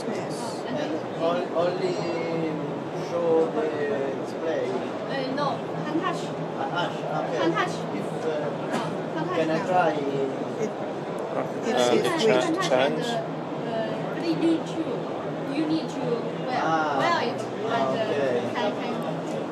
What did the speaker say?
space. On, only show the display. Uh, no, can touch. Hand touch, okay. Hand touch. If, uh, no, hand can I try? It, it's, it's, it's hand touch change. and uh, you need to, you need to wear, ah, wear it and uh, okay. uh, I can, can